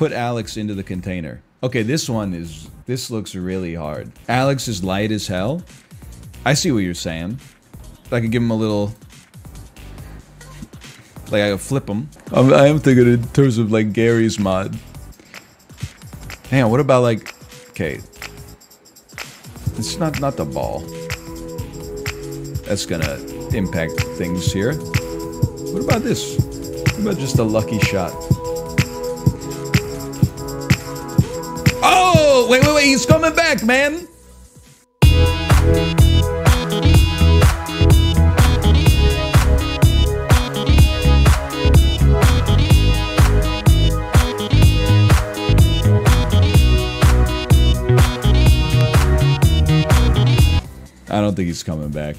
Put Alex into the container. Okay, this one is... This looks really hard. Alex is light as hell. I see what you're saying. I could give him a little... Like, I could flip him. I'm, I am thinking in terms of, like, Garry's Mod. On, what about, like... Okay. It's not, not the ball. That's gonna impact things here. What about this? What about just a lucky shot? Wait, wait, wait, he's coming back, man! I don't think he's coming back.